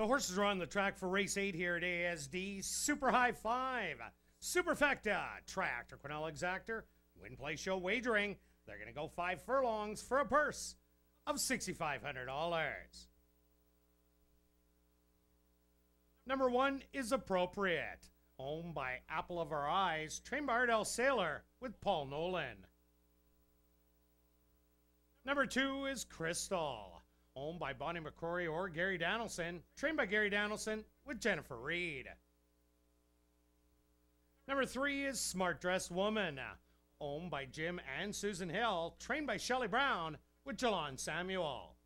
The horses are on the track for race eight here at ASD. Super High Five, Superfecta, Triactor, Quinella Exactor, Win Play Show Wagering. They're going to go five furlongs for a purse of $6,500. Number one is Appropriate, owned by Apple of Our Eyes, trained by Ardell Sailor with Paul Nolan. Number two is Crystal, owned by Bonnie McCrory or Gary Danielson, trained by Gary Danielson with Jennifer Reed. Number three is Smart Dressed Woman, owned by Jim and Susan Hill, trained by Shelley Brown with Jalon Samuel.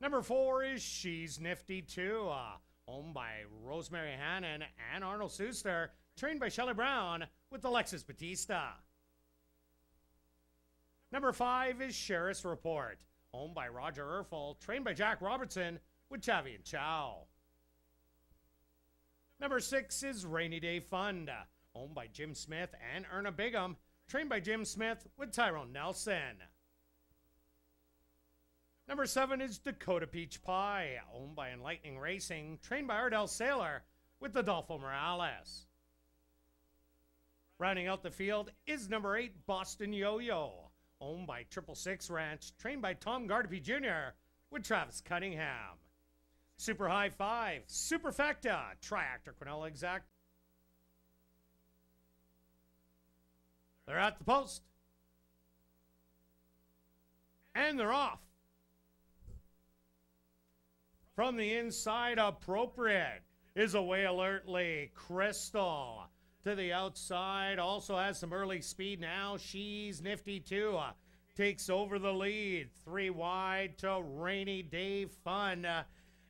Number four is She's Nifty Too, uh, owned by Rosemary Hannon and Arnold Suster, trained by Shelley Brown with Alexis Batista. Number five is Sheriff's Report, owned by Roger Erfel, trained by Jack Robertson with Chavi and Chow. Number six is Rainy Day Fund, owned by Jim Smith and Erna Bigham, trained by Jim Smith with Tyrone Nelson. Number seven is Dakota Peach Pie, owned by Enlightening Racing, trained by Ardell Sailor with Adolfo Morales. Rounding out the field is number eight, Boston Yo Yo, owned by Triple Six Ranch, trained by Tom Gardipy Jr. with Travis Cunningham. Super High Five, Superfecta, Triactor Quinella Exact. They're at the post. And they're off. From the inside, appropriate is away alertly. Crystal to the outside also has some early speed now. She's nifty too. Uh, takes over the lead. Three wide to Rainy Day Fun. Uh,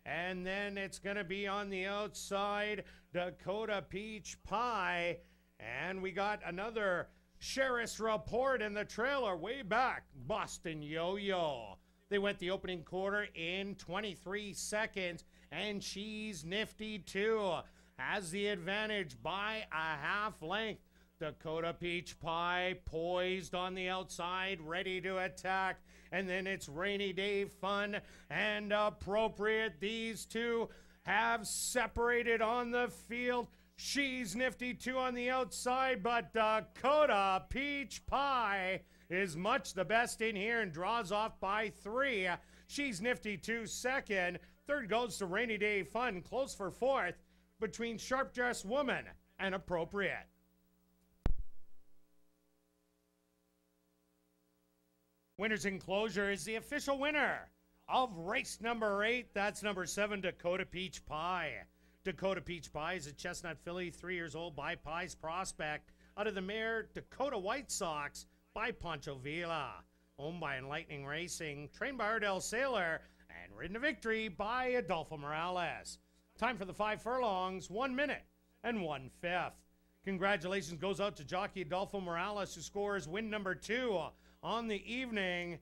and then it's going to be on the outside Dakota Peach Pie. And we got another Sheriff's Report in the trailer way back. Boston Yo Yo. They went the opening quarter in 23 seconds, and she's nifty too. Has the advantage by a half length. Dakota Peach Pie poised on the outside, ready to attack. And then it's rainy day fun and appropriate. These two have separated on the field. She's nifty too on the outside, but Dakota Peach Pie is much the best in here and draws off by three. She's nifty too second. Third goes to Rainy Day Fun, close for fourth between Sharp Dressed Woman and Appropriate. Winner's Enclosure is the official winner of race number eight. That's number seven, Dakota Peach Pie. Dakota Peach Pie is a chestnut filly, three years old, by Pie's Prospect, out of the mare Dakota White Sox by Pancho Villa. Owned by Enlightening Racing, trained by Ardell Sailor, and ridden to victory by Adolfo Morales. Time for the five furlongs, one minute and one fifth. Congratulations goes out to jockey Adolfo Morales, who scores win number two on the evening.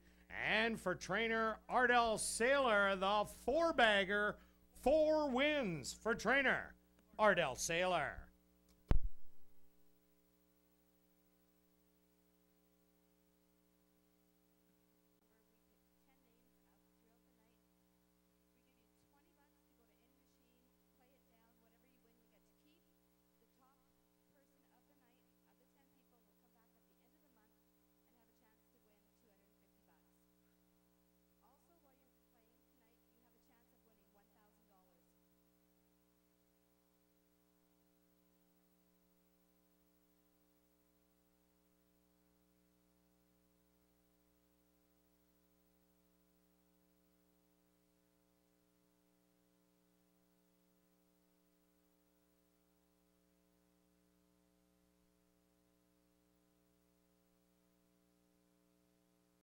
And for trainer Ardell Sailor, the four bagger, four wins for trainer Ardell Sailor.